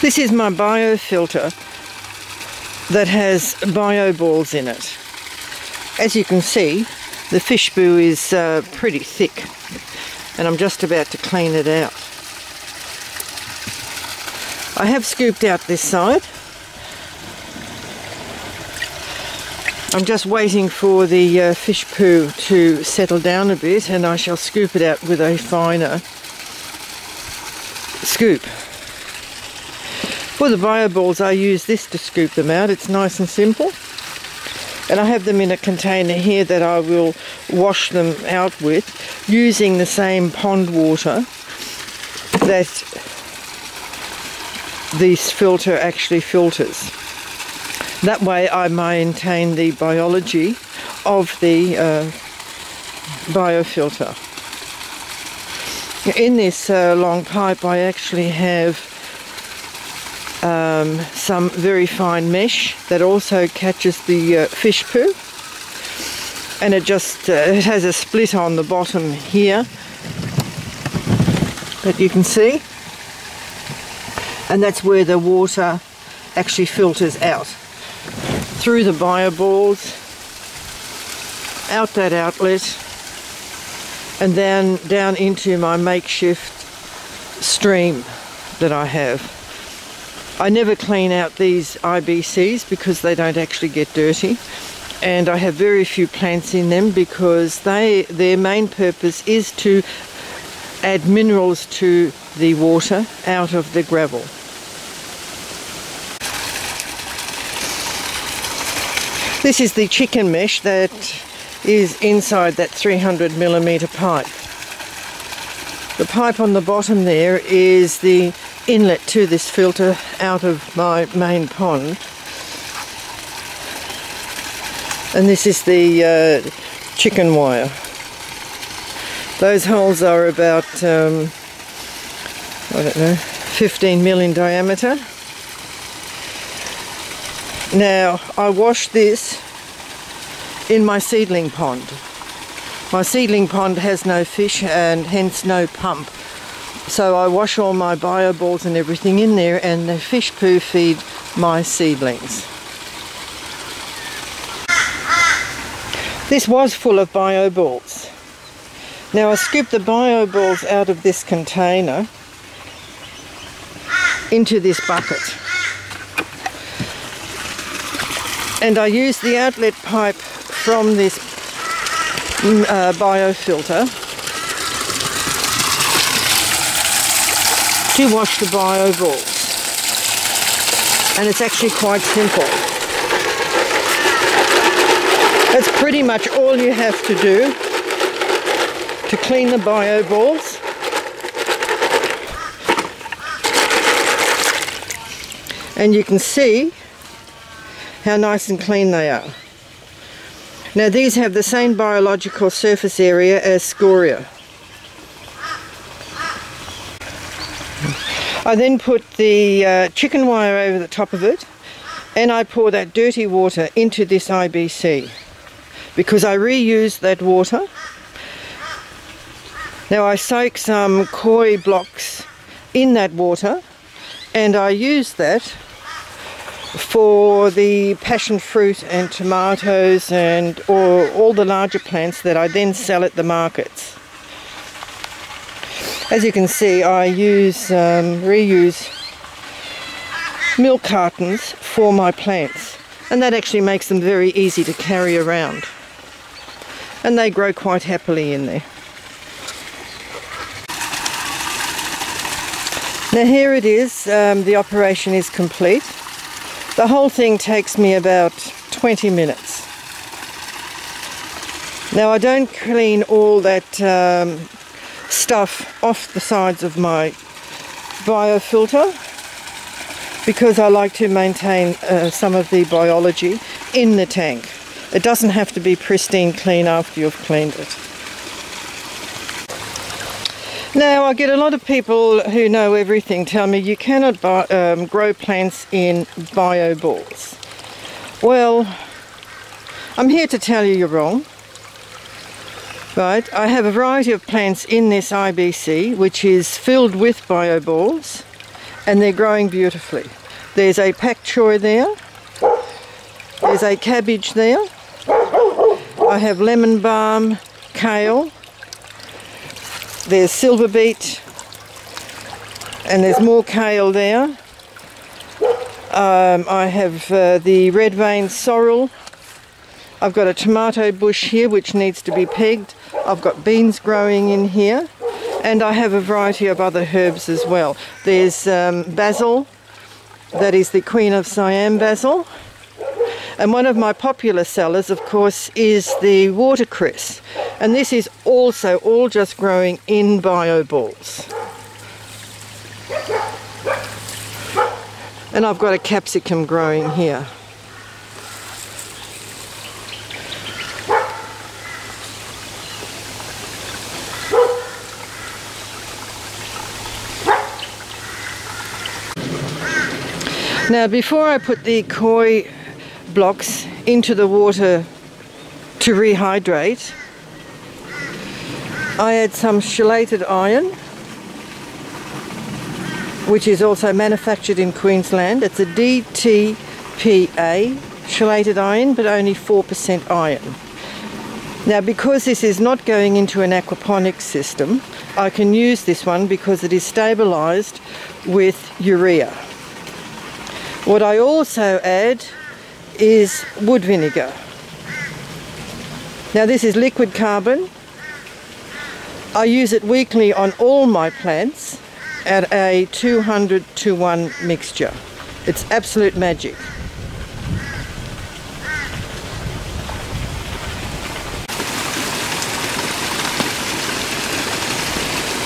This is my biofilter that has bio balls in it. As you can see, the fish poo is uh, pretty thick and I'm just about to clean it out. I have scooped out this side. I'm just waiting for the uh, fish poo to settle down a bit and I shall scoop it out with a finer scoop. For the bio balls I use this to scoop them out. It's nice and simple. And I have them in a container here that I will wash them out with using the same pond water that this filter actually filters. That way I maintain the biology of the uh, biofilter. In this uh, long pipe I actually have um, some very fine mesh that also catches the uh, fish poo and it just uh, it has a split on the bottom here that you can see and that's where the water actually filters out through the bio balls out that outlet and then down into my makeshift stream that I have. I never clean out these IBCs because they don't actually get dirty and I have very few plants in them because they their main purpose is to add minerals to the water out of the gravel. This is the chicken mesh that is inside that 300 millimeter pipe. The pipe on the bottom there is the inlet to this filter out of my main pond. And this is the uh, chicken wire. Those holes are about, um, I don't know, 15 mil in diameter. Now, I wash this in my seedling pond. My seedling pond has no fish and hence no pump. So I wash all my bio balls and everything in there and the fish poo feed my seedlings. This was full of bio balls. Now I scooped the bio balls out of this container into this bucket. And I used the outlet pipe from this mm, uh, biofilter to wash the bio balls. And it's actually quite simple. That's pretty much all you have to do to clean the bio balls. And you can see how nice and clean they are. Now these have the same biological surface area as scoria. I then put the uh, chicken wire over the top of it and I pour that dirty water into this IBC because I reuse that water. Now I soak some coir blocks in that water and I use that for the passion fruit and tomatoes and or all the larger plants that I then sell at the markets. As you can see, I use um, reuse milk cartons for my plants, and that actually makes them very easy to carry around. And they grow quite happily in there. Now here it is, um, the operation is complete. The whole thing takes me about 20 minutes. Now I don't clean all that um, stuff off the sides of my biofilter because I like to maintain uh, some of the biology in the tank. It doesn't have to be pristine clean after you've cleaned it. Now I get a lot of people who know everything tell me you cannot buy, um, grow plants in bio balls. Well, I'm here to tell you you're wrong. Right, I have a variety of plants in this IBC which is filled with bio balls and they're growing beautifully. There's a pak choy there. There's a cabbage there. I have lemon balm, kale. There's silver beet, and there's more kale there. Um, I have uh, the red vein sorrel. I've got a tomato bush here which needs to be pegged. I've got beans growing in here and I have a variety of other herbs as well. There's um, basil, that is the Queen of Siam basil. And one of my popular sellers, of course, is the watercress. And this is also all just growing in bio balls. And I've got a capsicum growing here. Now before I put the coir blocks into the water to rehydrate, I add some chelated iron, which is also manufactured in Queensland. It's a DTPA chelated iron, but only 4% iron. Now because this is not going into an aquaponics system, I can use this one because it is stabilised with urea. What I also add is wood vinegar. Now this is liquid carbon. I use it weekly on all my plants at a 200 to 1 mixture. It's absolute magic.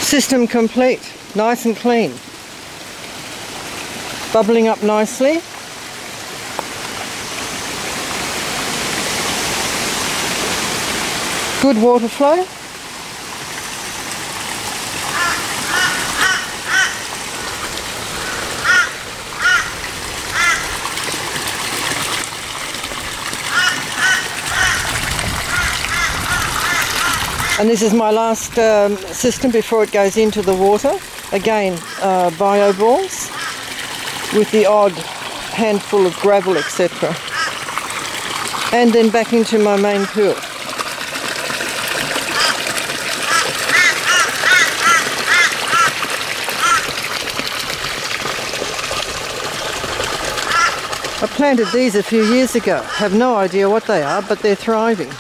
System complete, nice and clean bubbling up nicely. Good water flow. And this is my last um, system before it goes into the water. Again, uh, bio balls with the odd handful of gravel, etc. And then back into my main pool. I planted these a few years ago. Have no idea what they are, but they're thriving.